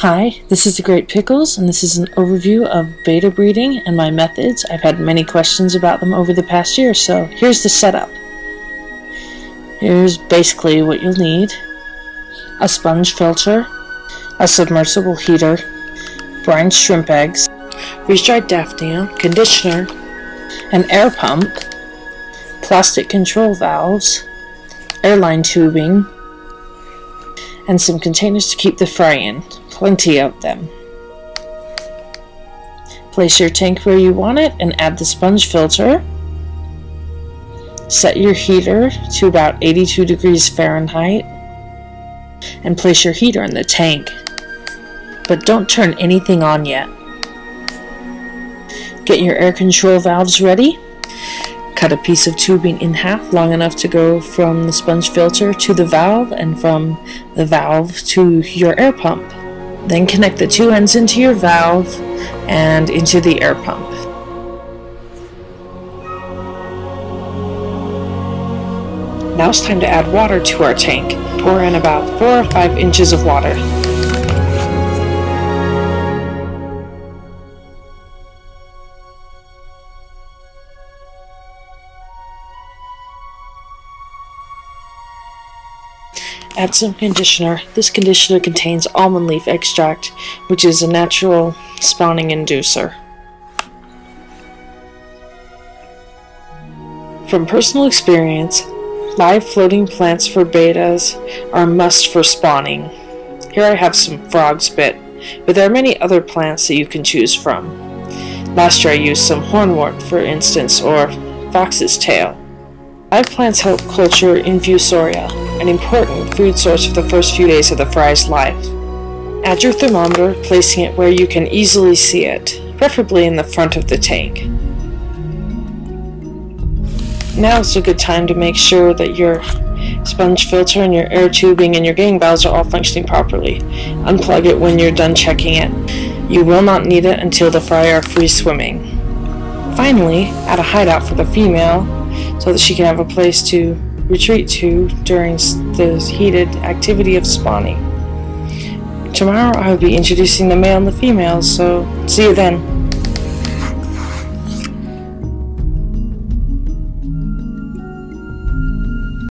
Hi, this is the Great Pickles, and this is an overview of betta breeding and my methods. I've had many questions about them over the past year, so here's the setup. Here's basically what you'll need. A sponge filter, a submersible heater, brine shrimp eggs, freeze-dried daphnia, conditioner, an air pump, plastic control valves, airline tubing, and some containers to keep the fry in plenty of them. Place your tank where you want it and add the sponge filter. Set your heater to about 82 degrees Fahrenheit and place your heater in the tank. But don't turn anything on yet. Get your air control valves ready. Cut a piece of tubing in half long enough to go from the sponge filter to the valve and from the valve to your air pump. Then connect the two ends into your valve and into the air pump. Now it's time to add water to our tank. Pour in about 4 or 5 inches of water. Add some conditioner. This conditioner contains almond leaf extract, which is a natural spawning inducer. From personal experience, live floating plants for bettas are a must for spawning. Here I have some frogbit, but there are many other plants that you can choose from. Last year I used some hornwort, for instance, or fox's tail. Live plants help culture infusoria, an important food source for the first few days of the fry's life. Add your thermometer, placing it where you can easily see it, preferably in the front of the tank. Now is a good time to make sure that your sponge filter and your air tubing and your gang valves are all functioning properly. Unplug it when you're done checking it. You will not need it until the fry are free swimming. Finally, add a hideout for the female so that she can have a place to retreat to during the heated activity of spawning. Tomorrow I will be introducing the male and the female, so see you then.